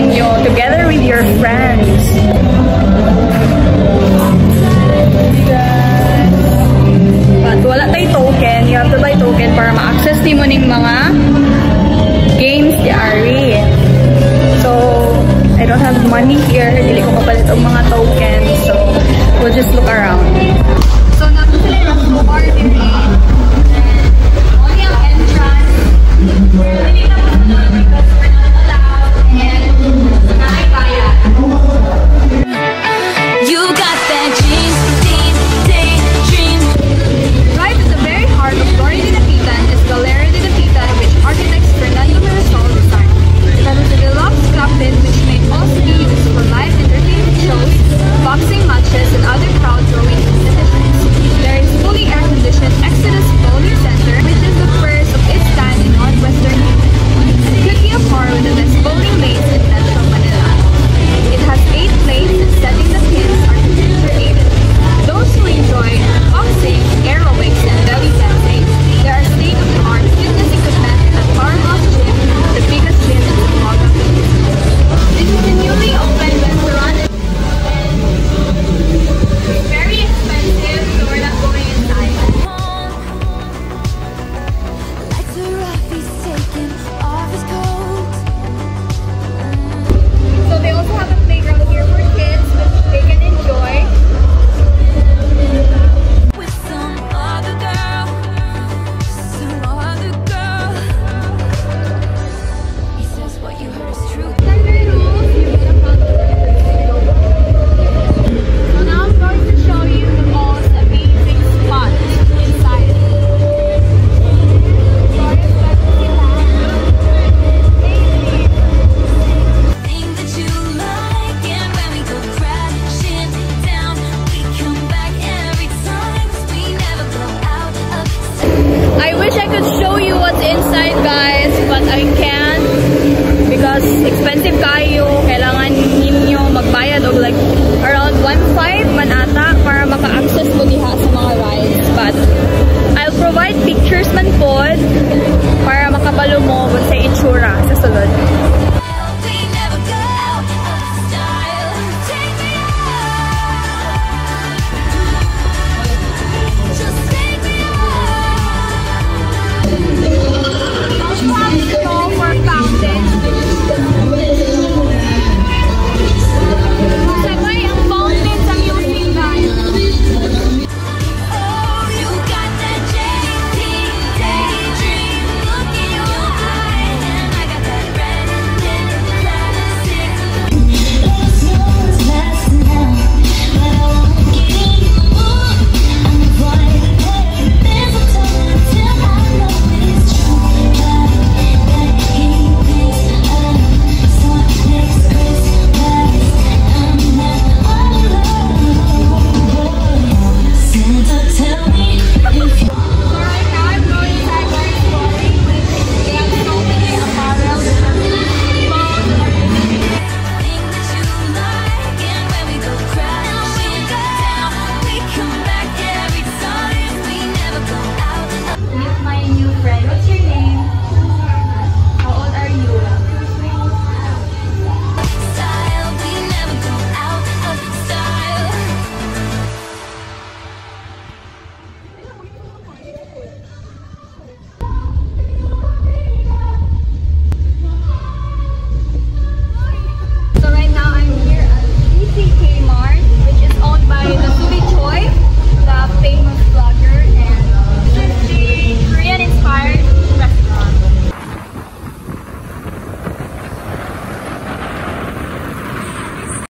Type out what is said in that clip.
Niño together with your friends. But wala tayo token. You have to buy token para ma-access mo ning mga games di Ari. So, I don't have money here. Dili ko kapalit ang mga token. So, we'll just look around. So, nato sila yung ordinary you what's inside guys, but I can't because expensive kayo. Kailangan ninyo magbayad o like around 1.5 man ata para maka-access mo diha sa mga rides. But I'll provide pictures man po para makabalo mo sa itsura sa sulod.